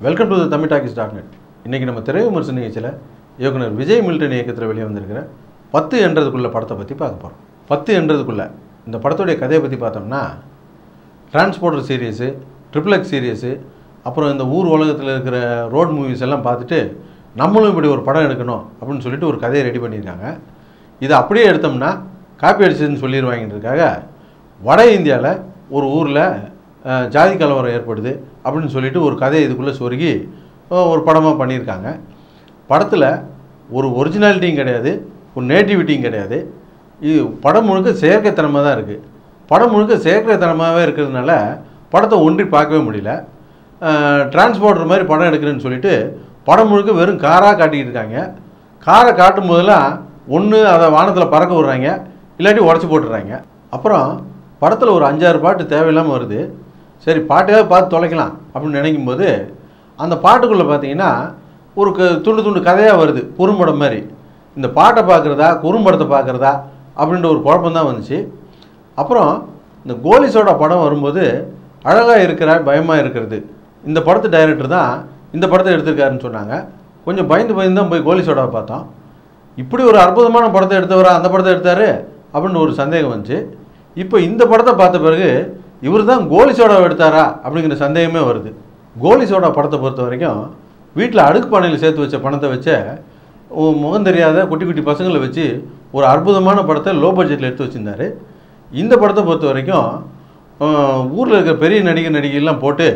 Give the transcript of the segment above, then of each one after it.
Welcome to the Tamil talkies dot net இன்றைக்கி நம்ம திரை விமர்சன நிகழ்ச்சியில் இயக்குனர் விஜய் மில்டன் இயக்கத்தில் வெளியே வந்திருக்கிற பத்து என்றதுக்குள்ள படத்தை பற்றி பார்க்க போகிறோம் பத்து என்றதுக்குள்ளே இந்த படத்துடைய கதையை பற்றி பார்த்தோம்னா Transporter series triple X series அப்புறம் இந்த ஊர் உலகத்தில் இருக்கிற ரோட் மூவிஸ் எல்லாம் பார்த்துட்டு நம்மளும் இப்படி ஒரு படம் எடுக்கணும் அப்படின்னு சொல்லிட்டு ஒரு கதையை ரெடி பண்ணியிருக்காங்க. இதை அப்படியே எடுத்தோம்னா காப்பி அடிச்சதுன்னு சொல்லிடுவாங்கன்றதுக்காக வட இந்தியாவில் ஒரு ஊரில் ஜாதி கலவரம் ஏற்படுது அப்படின்னு சொல்லிட்டு ஒரு கதையை இதுக்குள்ளே சொருகி ஒரு படமாக பண்ணியிருக்காங்க. படத்தில் ஒரு ஒரிஜினாலிட்டியும் கிடையாது ஒரு நேட்டிவிட்டியும் கிடையாது. இது படம் முழுக்க செயற்கைத்தனமாக தான் இருக்குது படம் முழுக்க செயற்கைத்தனமாகவே இருக்கிறதுனால படத்தை ஒன்றி பார்க்கவே முடியல. டிரான்ஸ்போர்டர் மாதிரி படம் எடுக்கிறேன்னு சொல்லிட்டு படம் முழுக்க வெறும் காராக காட்டிக்கிட்டு இருக்காங்க. காரை காட்டும் போதெல்லாம் ஒன்று அதை வானத்தில் பறக்க விடுறாங்க இல்லாட்டி உடச்சி போட்டுடுறாங்க. அப்புறம் படத்தில் ஒரு அஞ்சாறு பாட்டு தேவையில்லாமல் வருது. சரி பாட்டையாவது பார்த்து தொலைக்கலாம் அப்படின்னு நினைக்கும் போது அந்த பாட்டுக்குள்ளே பார்த்தீங்கன்னா ஒரு க துண்டு துண்டு கதையாக வருது குறும்படம் மாதிரி. இந்த பாட்டை பார்க்குறதா குறும்படத்தை பார்க்குறதா அப்படின்ற ஒரு குழப்பம் தான் வந்துச்சு. அப்புறம் இந்த கோலிஸோட படம் வரும்போது அழகாக இருக்கிற பயமாக இருக்கிறது. இந்த படத்து டைரக்டர் தான் இந்த படத்தை எடுத்திருக்காருன்னு சொன்னாங்க. கொஞ்சம் பயந்து பயந்து தான் போய் கோலி பார்த்தோம். இப்படி ஒரு அற்புதமான படத்தை எடுத்தவரா அந்த படத்தை எடுத்தாரு அப்படின்னு ஒரு சந்தேகம் வந்துச்சு. இப்போ இந்த படத்தை பார்த்த பிறகு இவர் தான் கோலி சோடாவை எடுத்தாரா அப்படிங்கிற சந்தேகமே வருது. கோலி சோடா படத்தை பொறுத்த வரைக்கும் வீட்டில் அடுக்கு பானையில் சேர்த்து வச்ச பணத்தை வச்ச முகம் தெரியாத குட்டி குட்டி பசங்களை வச்சு ஒரு அற்புதமான படத்தை லோ பட்ஜெட்டில் எடுத்து வச்சுருந்தார். இந்த படத்தை பொறுத்த வரைக்கும் ஊரில் இருக்கிற பெரிய நடிகர் நடிகைலாம் போட்டு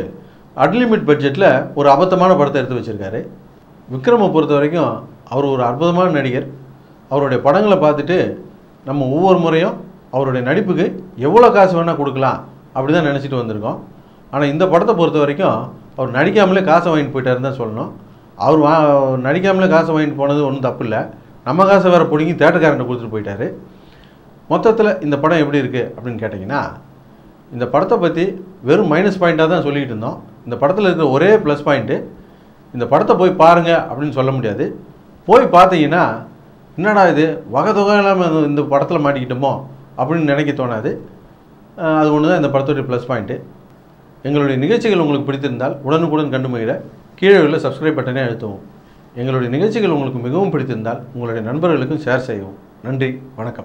அன்லிமிட் பட்ஜெட்டில் ஒரு அபத்தமான படத்தை எடுத்து வச்சுருக்காரு. விக்ரமை பொறுத்த வரைக்கும் அவர் ஒரு அற்புதமான நடிகர். அவருடைய படங்களை பார்த்துட்டு நம்ம ஒவ்வொரு முறையும் அவருடைய நடிப்புக்கு எவ்வளோ காசு வேணால் கொடுக்கலாம். அப்படி தான் நினச்சிட்டு வந்திருக்கோம். ஆனால் இந்த படத்தை பொறுத்த வரைக்கும் அவர் நடிக்காமலே காசை வாங்கிட்டு போயிட்டாருன்னு தான் சொல்லணும். அவர் வா நடிக்காமலே காசை வாங்கிட்டு போனது ஒன்றும் தப்பு இல்லை. நம்ம காசை வேறு பிடிங்கி தேட்டர்காரன்ட்ட கொடுத்துட்டு போயிட்டாரு. மொத்தத்தில் இந்த படம் எப்படி இருக்குது அப்படின்னு கேட்டிங்கன்னா இந்த படத்தை பற்றி வெறும் மைனஸ் பாயிண்ட்டாக தான் சொல்லிக்கிட்டு இருந்தோம். இந்த படத்தில் இருக்கிற ஒரே ப்ளஸ் பாயிண்ட்டு இந்த படத்தை போய் பாருங்கள் அப்படின்னு சொல்ல முடியாது. போய் பார்த்தீங்கன்னா என்னடா இது வகை தொகை இல்லாமல் இந்த படத்தில் மாட்டிக்கிட்டோமோ அப்படின்னு நினைக்க தோணாது. அது ஒன்று தான் இந்த படத்துடைய ப்ளஸ் பாயிண்ட்டு எங்களுடைய நிகழ்ச்சிகள் உங்களுக்கு பிடித்திருந்தால் உடனுக்குடன் கண்டு கீழே உள்ள சப்ஸ்கிரைப் பட்டனை அழுத்தவும். எங்களுடைய நிகழ்ச்சிகள் உங்களுக்கு மிகவும் பிடித்திருந்தால் உங்களுடைய நண்பர்களுக்கும் ஷேர் செய்யவும். நன்றி வணக்கம்.